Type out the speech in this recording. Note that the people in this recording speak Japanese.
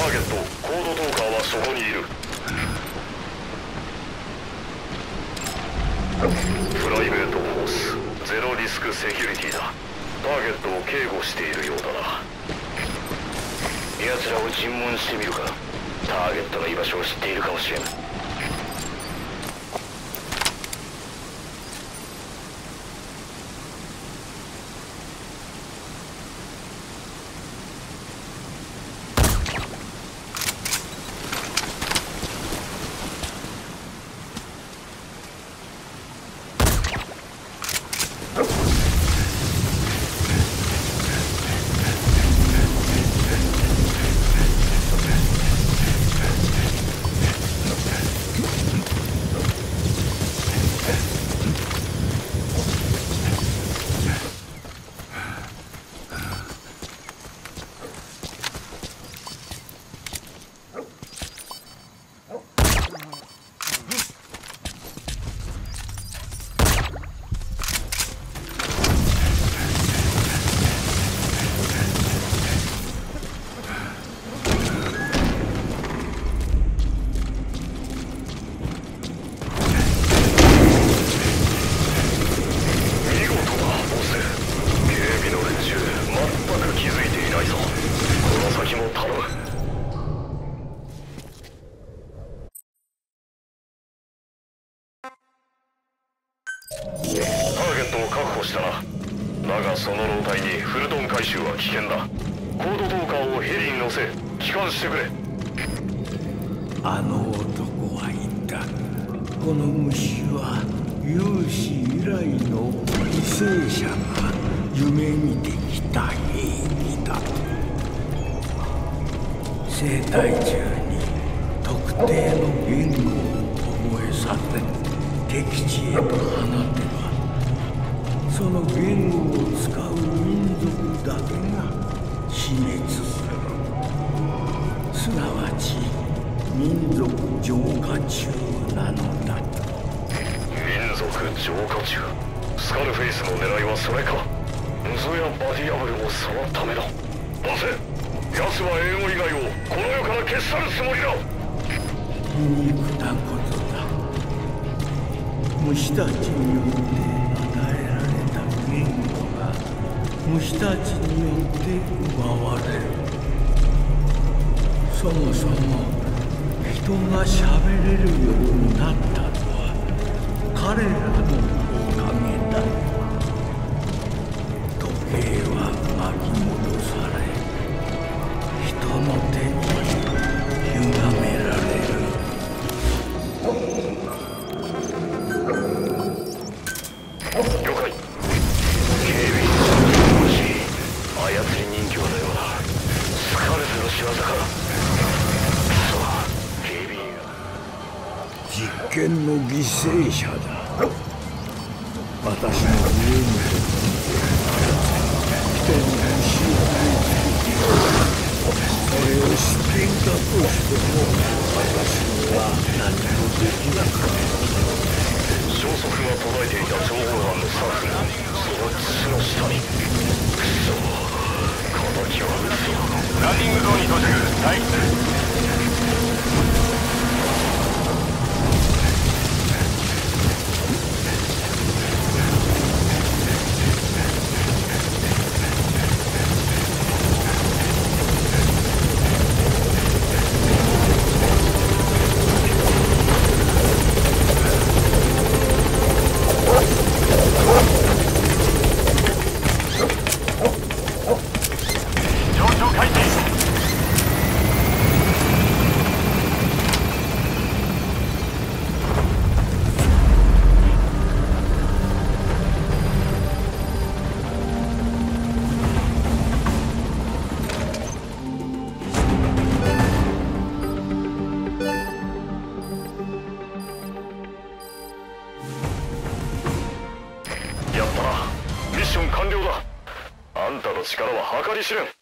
ターゲットコードトーカーはそこにいる。プライベートフォースゼロリスクセキュリティだ。ターゲットを警護しているようだな。奴らを尋問してみるか。ターゲットの居場所を知っているかもしれん。ットを確保したな。だがその老体にフルトン回収は危険だ。コードトーカーをヘリに乗せ帰還してくれ。あの男は言った。この虫は有史以来の犠牲者が夢見てきた兵器だ。生体中に特定の言語を覚えさせ敵地へと放て。ばその言語を使う民族だけが死滅するすなわち民族浄化中なのだ。民族浄化中スカルフェイスの狙いはそれか。ゾヤ・バディアブルもそのためだ。ボス奴は英語以外をこの世から消し去るつもりだ。皮肉なことだ。虫たちによって虫たちによって奪われる。そもそも人が喋れるようになったのは彼らのおかげだ時計実験の犠牲者だ。私の上に飛んで人の虫をそれを知っていたとしても私には何もできなかった消息が途絶えていた情報班のスタッフがその土の下にくそ敵は撃つぞランディングゾーンに到着待機する力は計り知れん。